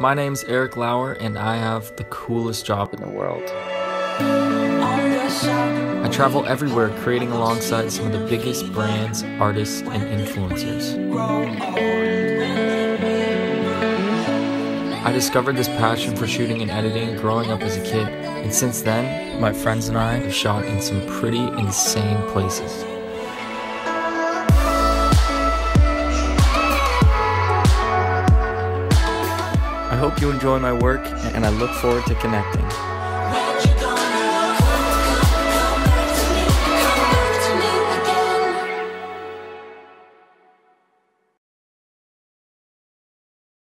My name's Erik Lauer, and I have the coolest job in the world. I travel everywhere creating alongside some of the biggest brands, artists, and influencers. I discovered this passion for shooting and editing growing up as a kid, and since then, my friends and I have shot in some pretty insane places. I hope you enjoy my work, and I look forward to connecting.